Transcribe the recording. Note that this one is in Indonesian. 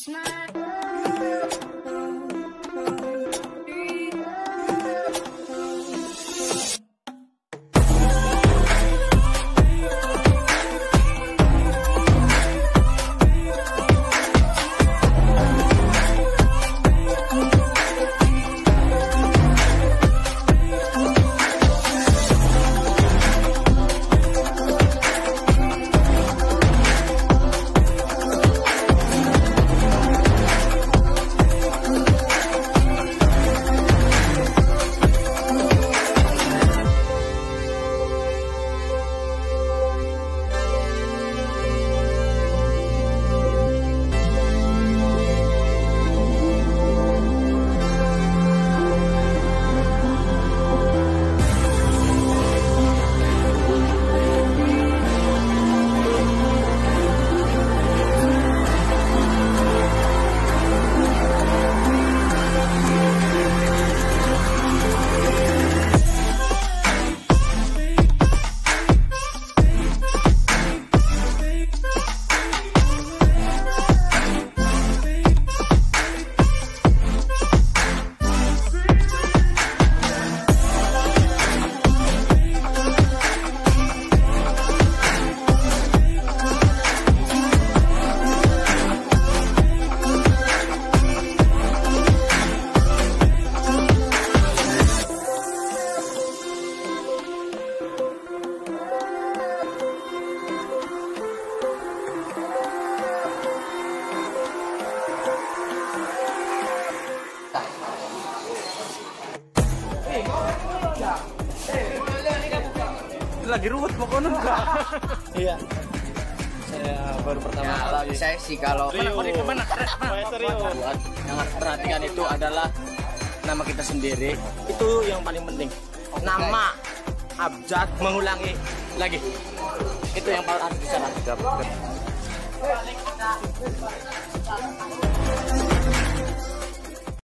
smile. Lagi ruwet pokoknya enggak. Iya. Saya baru pertama Ya, kalau kali. saya sih kalau Mana mana mana? Buat yang harus perhatikan itu adalah nama kita sendiri itu yang paling penting nama abjad mengulangi lagi itu yang paling harus bisa